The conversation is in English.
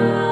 love.